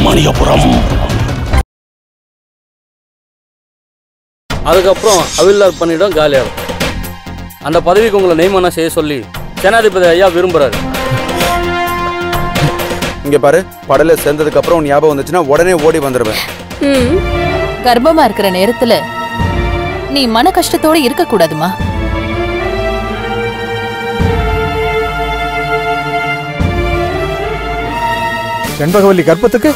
சுப்பிரமணியபுரம். அதுக்கப்புறம் அவில்லார் பண்ணிடும் காலியாகும். அந்த பதவிக்கு உங்களை நியமனம் செய்ய சொல்லி ஜனாதிபதி ஐயா விரும்புறாரு. இங்க பாரு படல சேர்ந்ததுக்கு அப்புறம் உன் ஞாபகம் வந்துச்சுன்னா உடனே ஓடி வந்துடுவேன் ம் கர்ப்பமா இருக்கிற நேரத்துல நீ மன கஷ்டத்தோட இருக்க கூடாதுமா செண்பகவல்லி கர்ப்பத்துக்கு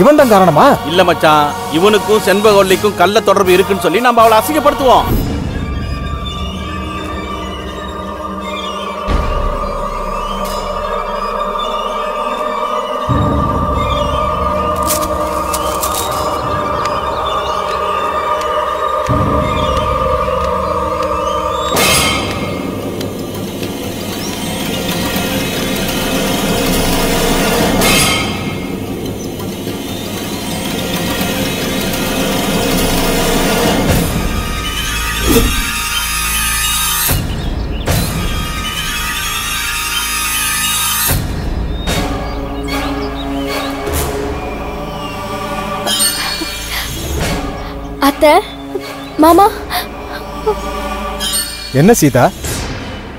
இவன் தான் காரணமா? இல்ல மச்சான் இவனுக்கும் செண்பகவல்லிக்கும் கள்ள தொடர்பு இருக்குன்னு சொல்லி நம்ம அவளை அசிங்கப்படுத்துவோம். அத்தை மாமா? என்ன சீதா?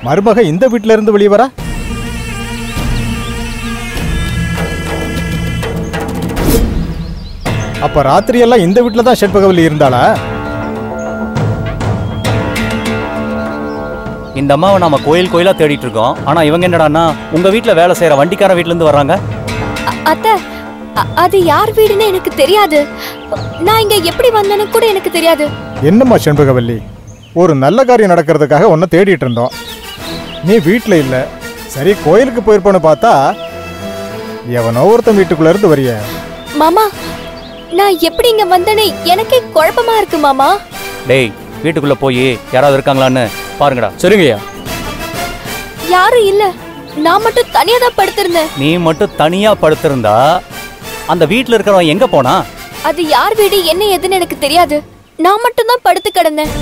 மருமக இந்த வீட்ல இருந்து வெளியே வரா? அப்ப ராத்திரி எல்லாம் இந்த வீட்ல தான் செண்பகவல்லி இருந்தாளா? இந்த அம்மாவை நாம கோயில் கோயிலா தேடிட்டு இருக்கோம். ஆனா இவங்க என்னடான்னா உங்க வீட்ல வேலை செய்யற வண்டிக்கார வீட்ல இருந்து வர்றாங்க அத்தை அது யார் வீடுன்னு எனக்கு தெரியாது. நான் இங்க எப்படி வந்தேன்னு கூட எனக்கு தெரியாது. என்னம்மா செண்பகவல்லி? ஒரு நல்ல காரியம் நடக்கிறதுக்காக உன்னை தேடிட்டு இருந்தோம். நீ வீட்ல இல்ல. சரி கோயிலுக்கு போயிருப்பான்னு பார்த்தா எவனோ ஒருத்தன் வீட்டுக்குள்ள இருந்து வரிய. மாமா நான் எப்படி இங்க வந்தேன்னு எனக்கே குழப்பமா இருக்கு மாமா. டேய் வீட்டுக்குள்ள போய் யாராவது இருக்காங்களான்னு பாருங்கடா. சரிங்கய்யா யாரும் இல்ல. நான் மட்டும் தனியா தான் படுத்திருந்தேன். நீ மட்டும் தனியா படுத்திருந்தா அந்த வீட்ல இருக்கிறவன் எங்க போனா? அது யார் வீடு என்ன எதுன்னு எனக்கு தெரியாது. நான் மட்டும் தான் படுத்து கிடந்தேன்.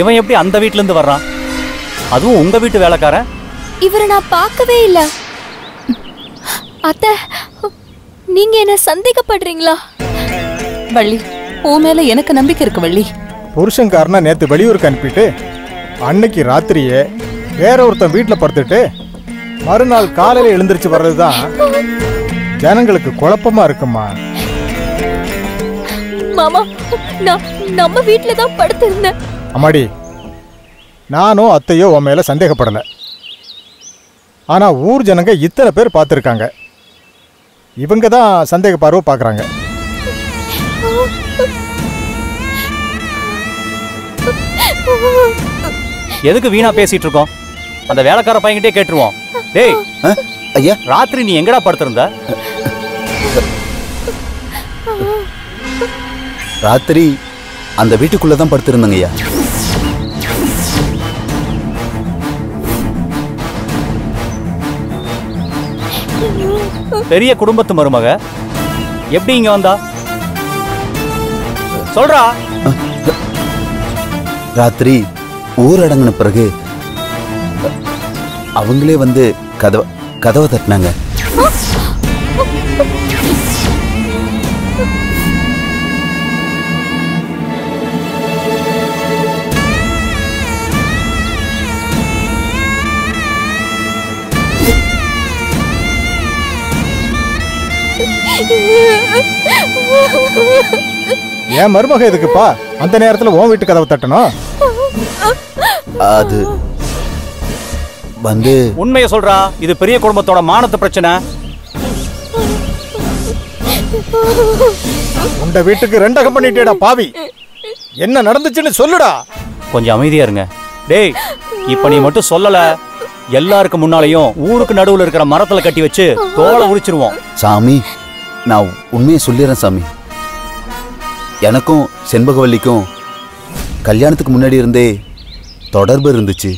இவன் எப்படி அந்த வீட்ல இருந்து வர்றான்? அதுவும் உங்க வீட்டு வேலைக்காரன்? இவரை நான் பார்க்கவே இல்ல. அத்தை நீங்க என்ன சந்தேகப்படுறீங்களா? வள்ளி உன் மேல எனக்கு நம்பிக்கை இருக்கு வள்ளி. புருஷன்காரனை நேத்து வெளியூருக்கு அனுப்பிட்டு அன்னைக்கு ராத்திரியே வேற ஒருத்தன் வீட்டில் படுத்துட்டு மறுநாள் காலையில எழுந்திருச்சு வர்றதுதான் ஜனங்களுக்கு குழப்பமா இருக்குமா? மாமா நான் நம்ம வீட்ல தான் படுத்திருந்தேன். அம்மாடி நானும் அத்தையோ உன் மேல சந்தேகப்படல. ஆனா ஊர் ஜனங்க இத்தனை பேர் பார்த்துருக்காங்க. இவங்க தான் சந்தேக பார்வை பார்க்குறாங்க. எதுக்கு வீணா பேசிட்டு இருக்கோம் அந்த வேலைக்கார பையன்கிட்டே கேட்டுருவோம். டேய் ஆ? ஐயா? ராத்திரி நீ எங்கடா படுத்திருந்த? ராத்திரி அந்த வீட்டுக்குள்ள தான் படுத்திருந்தேங்க ஐயா பெரிய குடும்பத்து மருமக. எப்படி இங்க வந்தா? சொல்றா. ராத்திரி ஊரடங்கின பிறகு அவங்களே வந்து கதவை கதவை தட்டினாங்க. என் மருமக எதுக்குப்பா? அந்த நேரத்துல உன் வீட்டு கதவை தட்டணும். அது வந்து உண்மையை சொல்றா இது பெரிய குடும்பத்தோட மானத்து பிரச்சனை. உண்ட வீட்டுக்கு ரெண்டகம் பண்ணிட்டேடா பாவி. என்ன நடந்துச்சுன்னு சொல்லுடா. கொஞ்சம் அமைதியா இருங்க. டேய் இப்ப நீ மட்டும் சொல்லல. எல்லாருக்கு முன்னாலையும் ஊருக்கு நடுவுல இருக்கிற மரத்துல கட்டி வச்சு தோலை உரிச்சிருவோம். சாமி நான் உண்மையை சொல்லிடுறேன் சாமி. எனக்கும் செண்பகவல்லிக்கும் கல்யாணத்துக்கு முன்னாடி இருந்தே தொடர்பு இருந்துச்சு.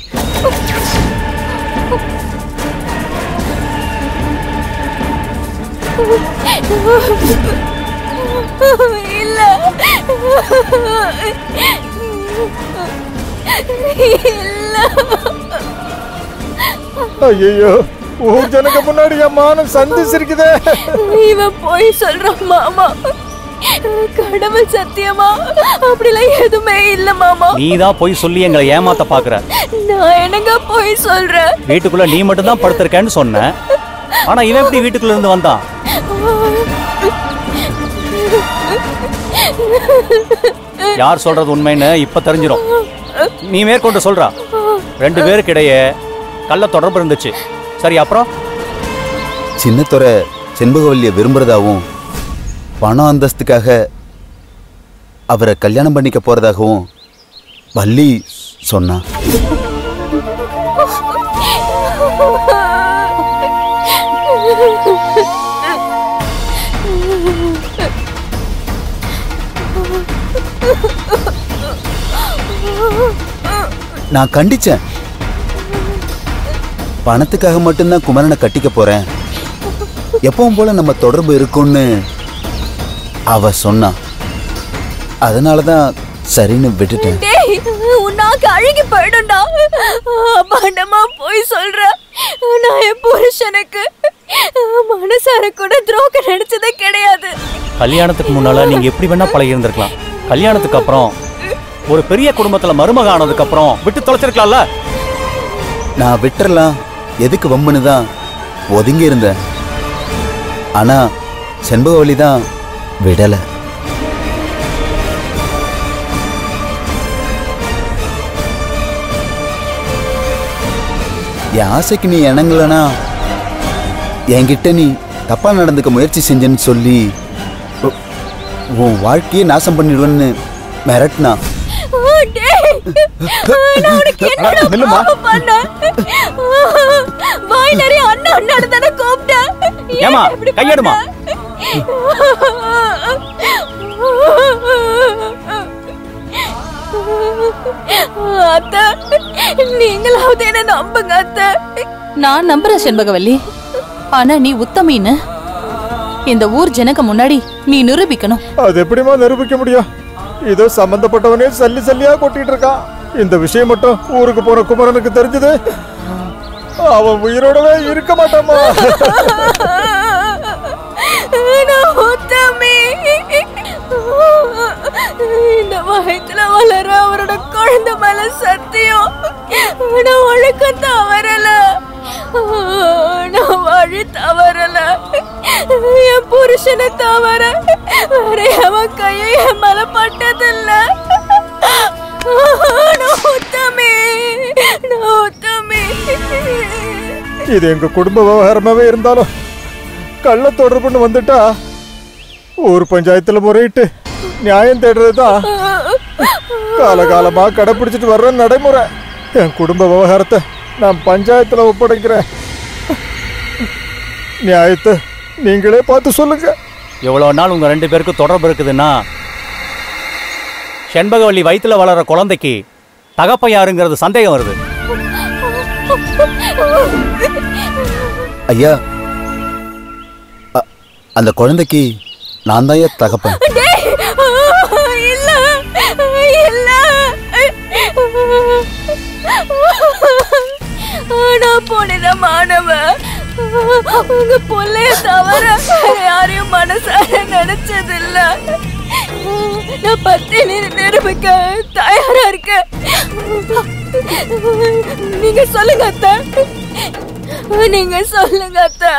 இல்ல. ஐயோ ஊர் ஜனங்க முன்னாடி என் மானம் சந்தி சிரிக்குதே இவன் போய் சொல்றான் மாமா. கடவுள் சத்தியமா? அப்படிலாம் எதுவுமே இல்ல மாமா. நீ தான் போய் சொல்லி எங்களை ஏமாத்த பாக்குற. நான் என்னங்க போய் சொல்றேன் வீட்டுக்குள்ள நீ மட்டும் தான் படுத்திருக்கேன்னு சொன்ன. ஆனா இவன் எப்படி வீட்டுக்குள்ள இருந்து வந்தான் யார் சொல்றது உண்மைன்னு இப்ப தெரிஞ்சிடும் நீ மேற்கொண்டு சொல்றா. ரெண்டு பேருக்கு இடையே கள்ள தொடர்பு இருந்துச்சு. சரி அப்புறம்? சின்னத்துறை செண்பகவல்லியை விரும்புறதாகவும் பணம் அந்தஸ்துக்காக அவரை கல்யாணம் பண்ணிக்க போறதாகவும் வள்ளி சொன்னா. நான் கண்டிச்சேன். பணத்துக்காக மட்டும்தான் குமரனை கட்டிக்க போறேன். எப்பவும் போல நம்ம தொடர்பு இருக்கும்னு அவ சொன்னா. அதனால தான் சரின்னு விட்டுட்டேன். உன்னாக்கு அழுகி போயிடும்டா. அம்மாண்டமா போய் சொல்ற. நான் என் புருஷனுக்கு மனசார கூட துரோகம் நடிச்சதே கிடையாது. கல்யாணத்துக்கு முன்னால நீங்க எப்படி வேணா பழகி இருந்திருக்கலாம். கல்யாணத்துக்கு அப்புறம் ஒரு பெரிய குடும்பத்துல மருமக ஆனதுக்கு அப்புறம் விட்டு தொலைச்சிருக்கலாம்ல? நான் விட்டுறலாம். எதுக்கு வம்புன்னு தான் ஒதுங்கி இருந்தேன் ஆனா செண்பகவல்லி தான் விடலை. என் ஆசைக்கு நீ இணங்கலனா என்கிட்ட நீ தப்பா நடந்துக்க முயற்சி செஞ்சேன்னு சொல்லி உன் வாழ்க்கையே நாசம் பண்ணிடுவேன்னு மிரட்டினா. நில்லுமா. வாய் நிறைய அண்ணா அண்ணாடு தானே கூப்பிட்டேன். கையெடும்மா. பண்ண? அத்தை நீங்களாவது என்ன நம்புங்க அத்தை. நான் நம்புறேன் செண்பகவல்லி. ஆனா நீ உத்தமின்னு. இந்த ஊர் ஜனங்க முன்னாடி நீ நிரூபிக்கணும். அது எப்படிமா நிரூபிக்க முடியும்? இதோ சம்பந்தப்பட்டவனே சல்லி சல்லியா கொட்டிட்டு இருக்கான். இந்த விஷயம் மட்டும் ஊருக்கு போன குமரனுக்கு தெரிஞ்சது. அவன் உயிரோடவே இருக்க மாட்டாமா இந்த வயத்துல வளர அவரோட குழந்தை மேல சத்தியம். நான் ஒழுக்கம் தவறல. நான் வழி தவறல. என் புருஷனை தவற. வேற அவன் கையை என் மேல பட்டதில்ல. நான் உத்தமி நான் இது எங்க குடும்ப விவகாரமாவே இருந்தாலும் கள்ள தொடர்புன்னு வந்துட்டா ஊர் பஞ்சாயத்துல முறையிட்டு நியாயம் தேடுறதுதான். காலகாலமா கடைபிடிச்சிட்டு வர்ற நடைமுறை. என் குடும்ப விவகாரத்தை நான் பஞ்சாயத்துல ஒப்படைக்கிறேன். நியாயத்தை நீங்களே பார்த்து சொல்லுங்க. எவ்வளவு நாள் உங்க ரெண்டு பேருக்கு தொடர்பு இருக்குதுன்னா? செண்பகவல்லி வயிற்றுல வளர குழந்தைக்கு தகப்ப யாருங்கிறது சந்தேகம் வருது. ஐயா அ- அந்த குழந்தைக்கு நான் தான் ஏன் தகப்பேன். டேய் இல்ல இல்ல. நான் புனிதமானவ உங்க பிள்ளைய தவிர யாரையும் மனசார நினைச்சதில்ல. நான் பத்தினி நிரூபிக்க தயாரா இருக்கேன். நீங்க சொல்லுங்க அத்தை. நீங்க சொல்லுங்க அத்தை.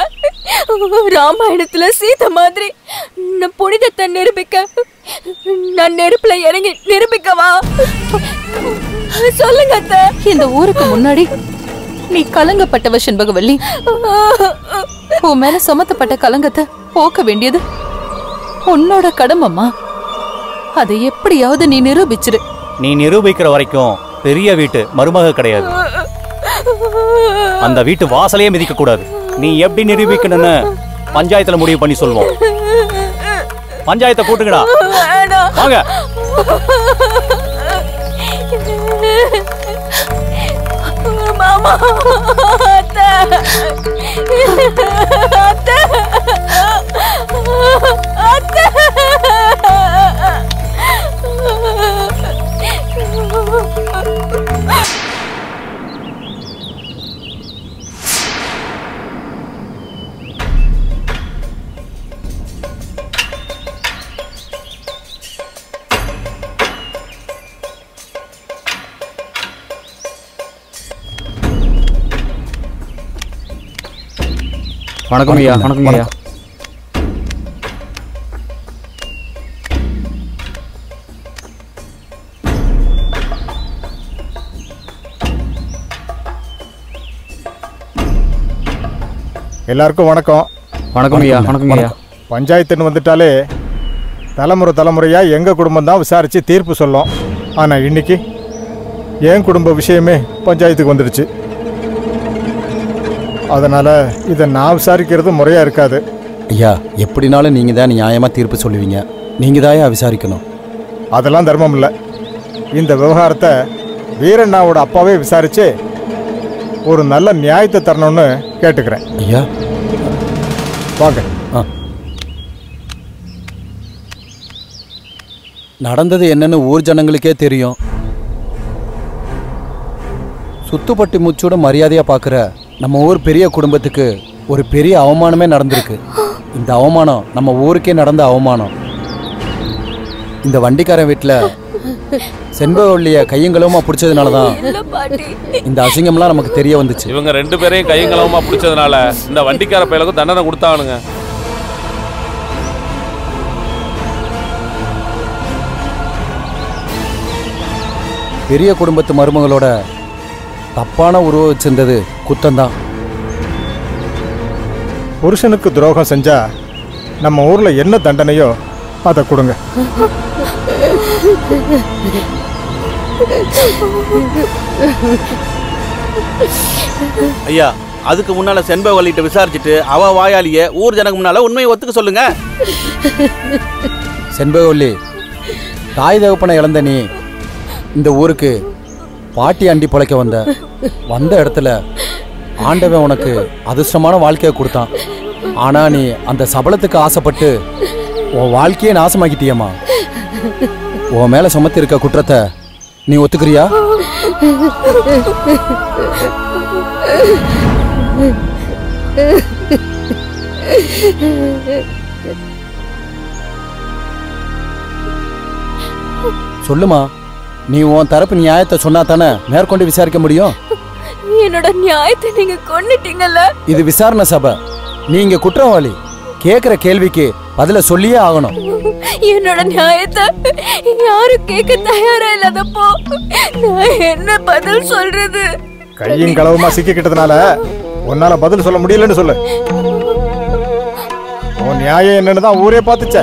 ராமாயணத்துல சீதை மாதிரி புனிதத்தை நிரூபிக்க நான் நெருப்புல இறங்கி நிரூபிக்கவா? சொல்லுங்க அத்தை. இந்த ஊருக்கு முன்னாடி நீ கலங்கப்பட்டவ செண்பகவல்லி. உன் மேல சுமத்தப்பட்ட கலங்கத்தை போக்க வேண்டியது உன்னோட கடமைம்மா. அதை எப்படியாவது நீ நிரூபிச்சிரு. நீ நிரூபிக்கிற வரைக்கும் பெரிய வீட்டு மருமக கிடையாது. அந்த வீட்டு வாசலையே மிதிக்க கூடாது. நீ எப்படி நிரூபிக்கணும்னு பஞ்சாயத்துல முடிவு பண்ணி சொல்வோம். பஞ்சாயத்தை கூட்டுங்கடா. வாங்க. மாமா அத்தை. அத்தை. வணக்கம் ஐயா. வணக்கம். ஐயா. எல்லாருக்கும் வணக்கம். வணக்கம் ஐயா. வணக்கம். ஐயா. பஞ்சாயத்துன்னு வந்துட்டாலே தலைமுறை தலைமுறையா எங்க குடும்பம் தான் விசாரிச்சு தீர்ப்பு சொல்லும். ஆனா இன்னைக்கு என் குடும்ப விஷயமே பஞ்சாயத்துக்கு வந்துடுச்சு. அதனால இதை நான் விசாரிக்கிறது முறையா இருக்காது. ஐயா எப்படினாலும் நீங்க தான் நியாயமா தீர்ப்பு சொல்லுவீங்க. நீங்க தான் விசாரிக்கணும். அதெல்லாம் தர்மம் இல்லை. இந்த விவகாரத்தை வீரண்ணாவோட அப்பாவே விசாரிச்சு ஒரு நல்ல நியாயத்தை தரணும்னு கேட்டுக்கிறேன். ஐயா. வாங்க. ஆ. நடந்தது என்னன்னு ஊர் ஜனங்களுக்கே தெரியும். சுத்துப்பட்டி முச்சோட மரியாதையா பார்க்குற நம்ம ஊர் பெரிய குடும்பத்துக்கு ஒரு பெரிய அவமானமே நடந்திருக்கு. இந்த அவமானம் நம்ம ஊருக்கே நடந்த அவமானம். இந்த வண்டிக்காரன் வீட்டில் செண்பகவல்லிய கையங்களவுமா பிடிச்சதுனால தான் இந்த அசிங்கம்லாம் நமக்கு தெரிய வந்துச்சு. இவங்க ரெண்டு பேரையும் கையங்களவமா பிடிச்சதுனால இந்த வண்டிக்கார பயலுக்கும் தண்டனை கொடுத்தானுங்க. பெரிய குடும்பத்து மருமகளோட தப்பான உருவம் வச்சிருந்தது குத்தம்தான். புருஷனுக்கு துரோகம் செஞ்சா நம்ம ஊர்ல என்ன தண்டனையோ அதை கொடுங்க. ஐயா அதுக்கு முன்னால செண்பகவல்லிட்ட விசாரிச்சுட்டு அவ வாயாலிய ஊர் ஜனங்க முன்னால உண்மையை ஒத்துக்க சொல்லுங்க. செண்பகவல்லி தாய் தகப்பனை இழந்த நீ இந்த ஊருக்கு பாட்டி அண்டி பிழைக்க வந்த வந்த இடத்துல ஆண்டவன் உனக்கு அதிர்ஷ்டமான வாழ்க்கையை கொடுத்தான். ஆனா நீ அந்த சபலத்துக்கு ஆசைப்பட்டு உன் வாழ்க்கையே நாசமாக்கிட்டியம்மா. உன் மேல சுமத்தி இருக்க குற்றத்தை நீ ஒத்துக்கிறியா? சொல்லுமா நீ உன் தரப்பு நியாயத்தை சொன்னா தானே மேற்கொண்டு விசாரிக்க முடியும்? என்னோட நியாயத்தை நீங்க கொன்னுட்டீங்கல்ல? இது விசாரணை சபை. நீங்க குற்றவாளி. கேக்குற கேள்விக்கு பதில சொல்லியே ஆகணும். என்னோட நியாயத்தை யாரும் கேட்க தயாரா இல்லாதப்போ நான் என்ன பதில் சொல்றது? கையும் களவுமா சிக்கிக்கிட்டதுனால உன்னால பதில் சொல்ல முடியலன்னு சொல்லு. உன் நியாயம் என்னன்னு தான் ஊரே பார்த்துச்ச.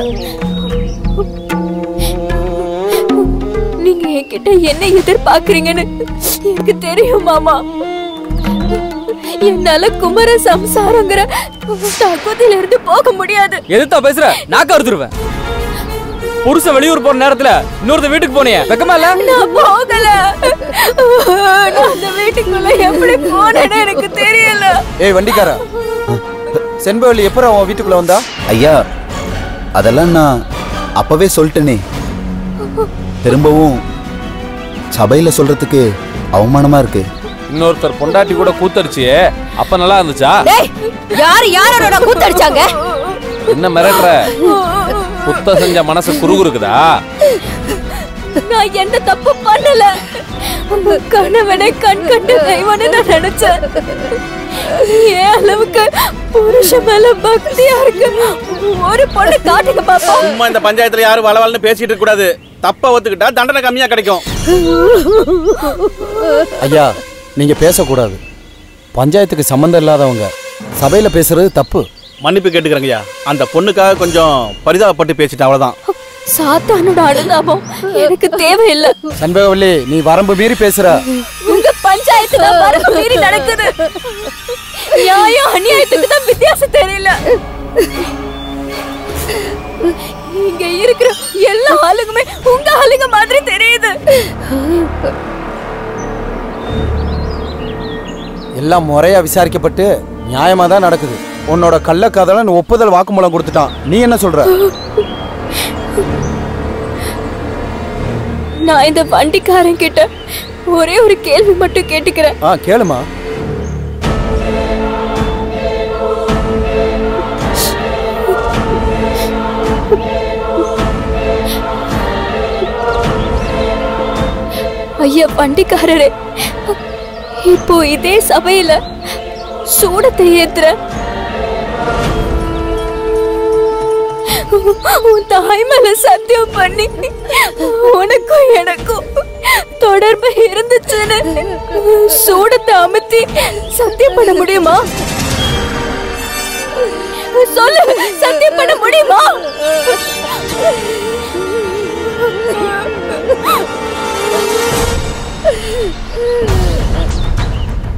நீங்க என்கிட்ட என்ன எதிர்பார்க்கறீங்கன்னு எனக்கு தெரியும் மாமா. என்னால குமர சம்சாரங்கிற தகுதியில இருந்து போக முடியாது. எதுத்தா பேசுற? நாக்க அறுத்துருவேன். புருஷன் வெளியூர் போற நேரத்துல இன்னொருத்த வீட்டுக்கு போனியே. வெக்கமா இல்ல? நான் போகல. நான் அந்த வீட்டுக்குள்ள எப்படி போனேன்னு எனக்கு தெரியல. ஏய் வண்டிக்கார. செண்பவள்ளி எப்பறம் உன் வீட்டுக்குள்ள வந்தா? ஐயா அதெல்லாம் நான் அப்பவே சொல்லிட்டேனே. திரும்பவும் சபையில சொல்றதுக்கு அவமானமா இருக்கு. இன்னொருத்தர் பொண்டாட்டி கூட கூத்தடிச்சியே. அப்ப நல்லா இருந்துச்சா? யாரு யாரோட கூத்தடிச்சாங்க? என்ன மிரட்டுற? குத்த செஞ்ச மனசு குறுகுறுக்குதா? நான் எந்த தப்பு பண்ணல. உங்க கணவனை கண் கண்டு தெய்வம்னு நான் நினைச்சேன். ஏன் அளவுக்கு புருஷ மேல பக்தியா இருக்கு. ஒரு பொண்ணு காட்டுங்க பாப்பா. சும்மா இந்த பஞ்சாயத்துல யாரும் வளவலன்னு பேசிட்டு இருக்க கூடாது. தப்ப ஒத்துக்கிட்டா தண்டனை கம்மியா கிடைக்கும். ஐயா நீங்க பேசக்கூடாது. பஞ்சாயத்துக்கு சம்மந்தம் இல்லாதவங்க சபையில பேசுறது தப்பு. மன்னிப்பு கேட்டுக்கிறேங்க ஐயா அந்த பொண்ணுக்காக கொஞ்சம் பரிதாபப்பட்டு பேசிட்டேன் அவ்வளவுதான். சாத்தானோட அனுதாபம் எனக்கு தேவையில்லை. செண்பகவல்லி நீ வரம்பு மீறி பேசுற. உங்க பஞ்சாயத்து தான் வரம்பு மீறி நடக்குது. நியாயம் அநியாயத்துக்கு தான் வித்தியாசம் தெரியல. இங்க இருக்கிற எல்லா ஆளுங்குமே உங்க ஆளுங்க மாதிரி தெரியுது. எல்லாம் முறையா விசாரிக்கப்பட்டு நியாயமா தான் நடக்குது. உன்னோட கள்ளக்காதலன் ஒப்புதல் வாக்குமூலம் கொடுத்துட்டான். நீ என்ன சொல்ற? நான் இந்த வண்டிக்காரன் கிட்ட ஒரே ஒரு கேள்வி மட்டும் கேட்டுக்கிறேன். ஆ கேளுமா. ஐயா வண்டிக்காரரே. இப்போ இதே சபையில சூடத்தை ஏத்துற உன் தாய் மேல சத்தியம் பண்ணி உனக்கும் எனக்கும் தொடர்பு இருந்துச்சுன்னு சூடத்தை அமுத்தி சத்தியம் பண்ண முடியுமா? சொல்லு சத்தியம் பண்ண முடியுமா?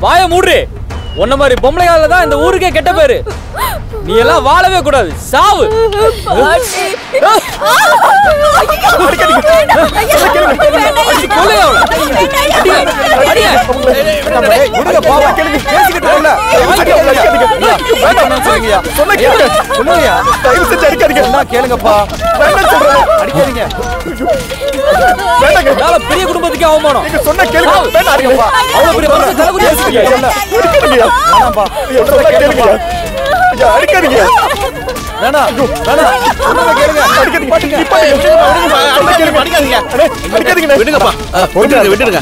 வாய மூடுறே. உன்ன மாதிரி பொம்பளையால தான் இந்த ஊருக்கே கெட்ட பேரு. நீ எல்லாம் வாழவே கூடாது. சாவு. பெரிய குடும்பத்துக்கே அவமானம். சொன்னா கேளுங்க. அவ்வளவு பெரிய. ஐயா, அடிக்காதீங்க. வேணாம். வேணாம். கேளுங்க. அடிக்காதீங்க. நிப்பாட்டுங்க.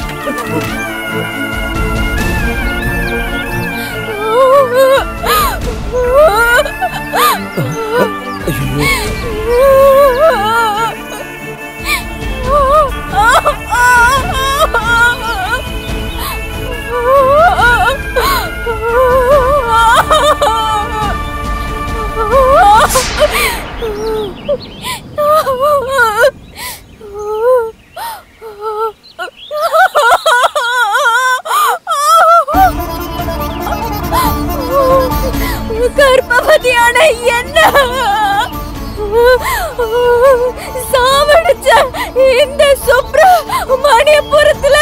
கர்ப்பவதியான என்ன? சாவடிச்ச இந்த சுப்ரா மணியபுரத்துல.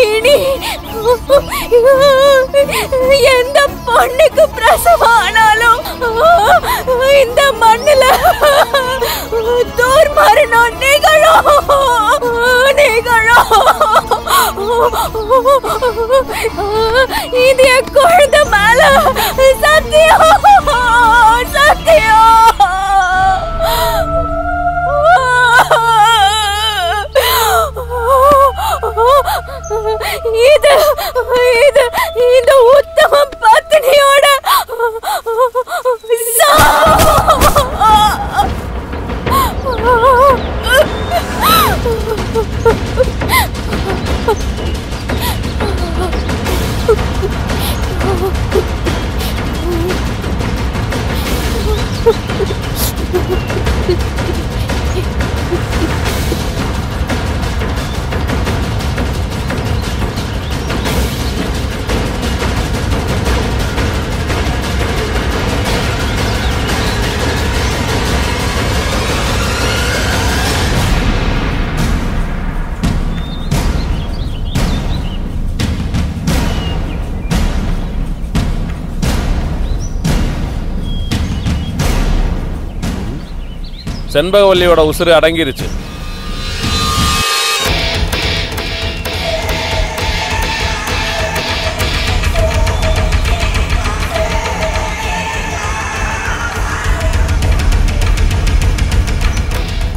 இனி எந்த பொண்ணுக்கு பிரசவம் ஆனாலும் இந்த மண்ணில் தூர் மரணம் நிகழும் நிகழும். இது என் குழந்தை மேல சத்தியம் சத்தியம். செண்பகவல்லியோட உசுறு அடங்கிருச்சு.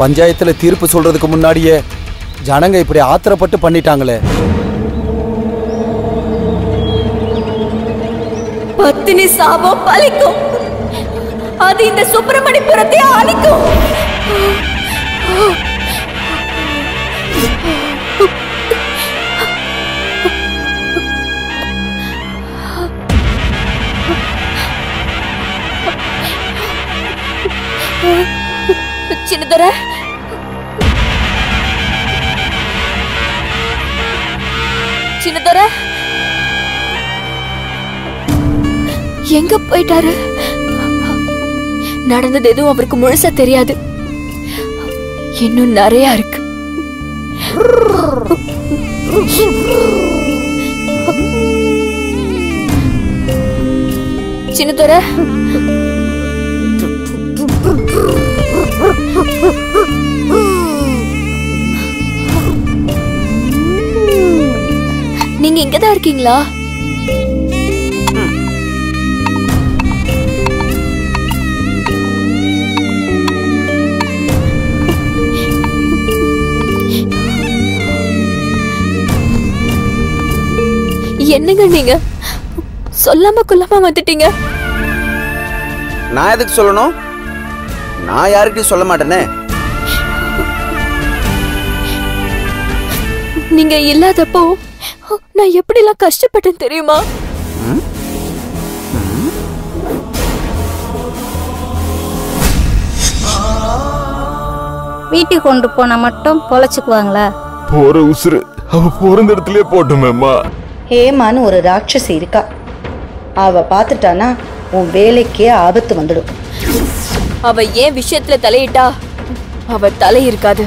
பஞ்சாயத்துல தீர்ப்பு சொல்றதுக்கு முன்னாடியே ஜனங்க இப்படி ஆத்திரப்பட்டு பண்ணிட்டாங்களே. பத்தினி சாபம் பலிக்கும். அது இந்த சுப்பிரமணிபுரத்தை அழிக்கும் சின்னதர. சின்னதர. எங்க போயிட்டாரு? நடந்தது எதுவும் அவருக்கு முழுசா தெரியாது. இன்னும் நிறைய இருக்கு. சின்னதர நீங்க இங்கதான் இருக்கீங்களா? என்னங்க நீங்க? சொல்லாம கொல்லாம வந்துட்டீங்க. நான் எதுக்கு சொல்லணும்? நான் யாருக்கிட்டையும் சொல்ல மாட்டேனே. நீங்க இல்லாதப்போ நான் எப்படிலாம் கஷ்டப்பட்டேன் தெரியுமா? வீட்டுக்கு கொண்டு போனா மட்டும் பொழைச்சுக்குவாங்களா? போற உசுறு அவ பிறந்த இடத்துலயே போட்டுமேம்மா. ஹேமான்னு ஒரு ராட்சசி இருக்கா? அவ பார்த்துட்டானா உன் வேலைக்கே ஆபத்து வந்துடும். அவ ஏன் விஷயத்துல தலையிட்டா? அவ தலை இருக்காது.